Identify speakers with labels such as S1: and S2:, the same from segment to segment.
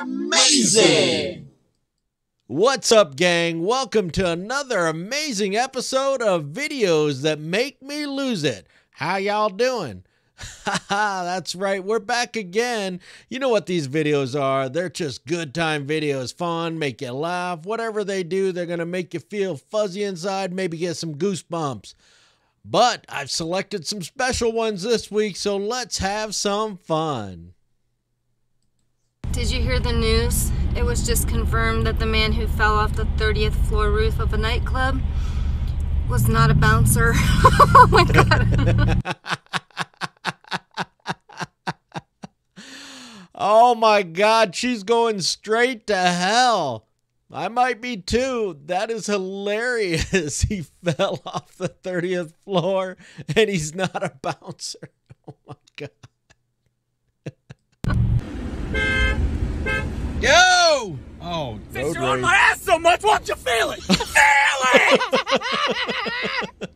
S1: amazing.
S2: What's up, gang? Welcome to another amazing episode of videos that make me lose it. How y'all doing? That's right. We're back again. You know what these videos are? They're just good time videos, fun, make you laugh. Whatever they do, they're going to make you feel fuzzy inside, maybe get some goosebumps. But I've selected some special ones this week, so let's have some fun.
S3: Did you hear the news? It was just confirmed that the man who fell off the 30th floor roof of a nightclub was not a bouncer. oh my god.
S2: Oh my god, she's going straight to hell. I might be too. That is hilarious. He fell off the 30th floor and he's not a bouncer. Oh my god.
S4: Yo! Oh,
S5: Since you're on my ass so much, why don't you feel it? feel it!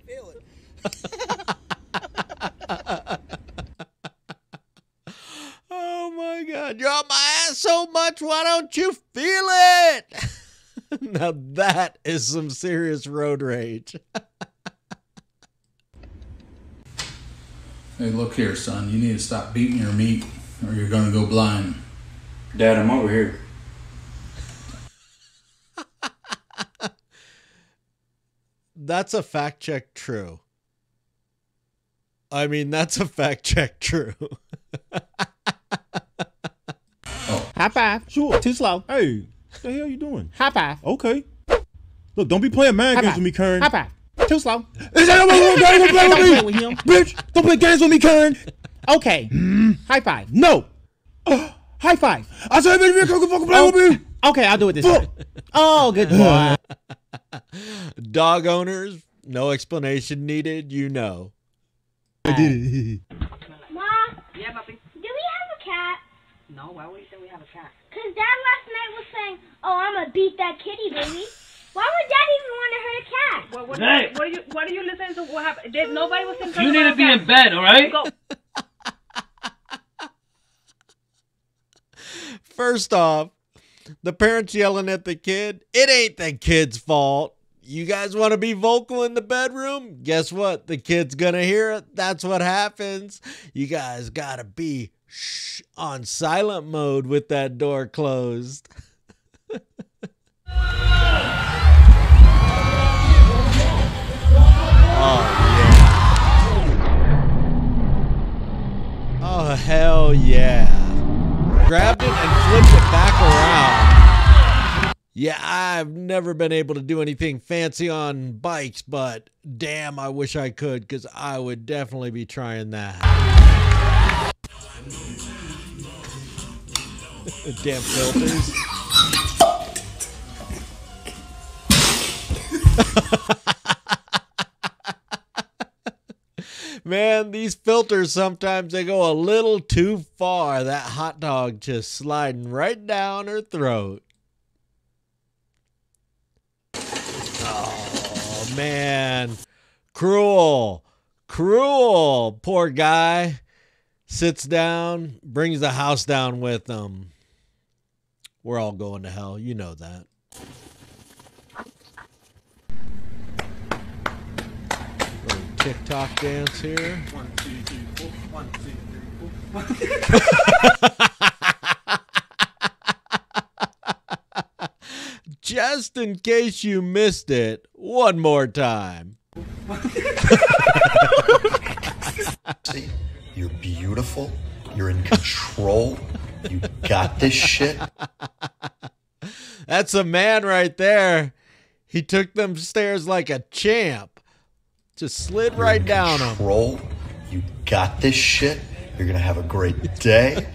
S5: feel it.
S2: Oh my god. You're on my ass so much, why don't you feel it? now that is some serious road rage.
S4: Hey, look here, son. You need to stop beating your meat or you're going to go blind.
S6: Dad, I'm over here.
S2: That's a fact check true. I mean, that's a fact check true. oh.
S7: High five. Sure. Too slow.
S8: Hey, what the hell you doing?
S7: High five.
S8: Okay. Look, don't be playing mind
S7: High
S8: games
S7: five.
S8: with me, Karen.
S7: High five. Too slow.
S8: Is that what you play
S7: Don't play
S8: with
S7: with
S8: me?
S7: him.
S8: Bitch, don't play games with me, Karen.
S7: Okay. Hmm. High five.
S8: No.
S7: High five.
S8: I said, baby, you can't fucking play with me. Oh.
S7: Okay, I'll do it this time. Oh, good boy.
S2: Dog owners, no explanation needed, you know.
S8: I did it.
S9: Ma,
S10: Yeah, puppy.
S9: do we have a cat?
S10: No, why would you say we have a cat?
S9: Cause Dad last night was saying, "Oh, I'm gonna beat that kitty, baby." Why would Dad even want to hurt a cat?
S10: What, what,
S6: Hey.
S10: what are you What are you listening to? What happened? Did, nobody was saying
S6: You need to be in bed, all right?
S10: Go.
S2: First off, the parents yelling at the kid, it ain't the kid's fault. You guys want to be vocal in the bedroom? Guess what? The kid's gonna hear it. That's what happens. You guys gotta be shh, on silent mode with that door closed. oh, yeah. Oh, hell yeah. Grabbed it and flipped it back around. Yeah, I've never been able to do anything fancy on bikes, but damn, I wish I could because I would definitely be trying that. damn filters. Man, these filters sometimes they go a little too far. That hot dog just sliding right down her throat. Oh man. Cruel. Cruel. Poor guy. Sits down, brings the house down with him. We're all going to hell. You know that. TikTok dance here.
S5: One, two, three, four. One, two, three, four.
S2: Just in case you missed it, one more time.
S1: See, you're beautiful. You're in control. You got this shit.
S2: That's a man right there. He took them stairs like a champ. Just slid
S1: You're
S2: right down
S1: control. You got this shit. You're gonna have a great day.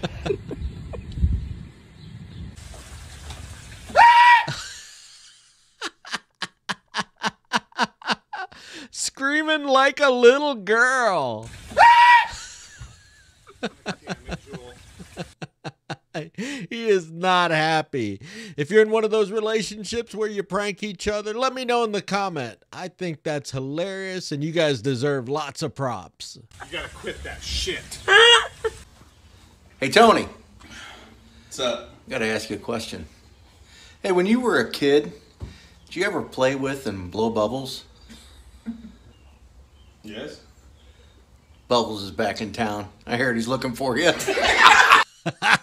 S2: Screaming like a little girl. he is not happy. If you're in one of those relationships where you prank each other, let me know in the comment. I think that's hilarious and you guys deserve lots of props.
S5: You gotta quit that shit.
S11: Hey, Tony.
S12: What's up?
S11: Gotta ask you a question. Hey, when you were a kid, did you ever play with and blow bubbles?
S12: Yes.
S11: Bubbles is back in town. I heard he's looking for you.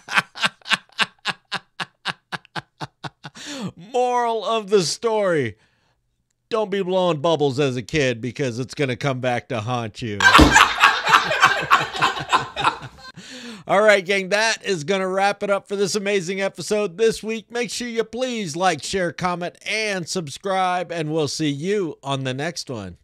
S2: Moral of the story don't be blowing bubbles as a kid because it's going to come back to haunt you. All right, gang, that is going to wrap it up for this amazing episode this week. Make sure you please like, share, comment, and subscribe, and we'll see you on the next one.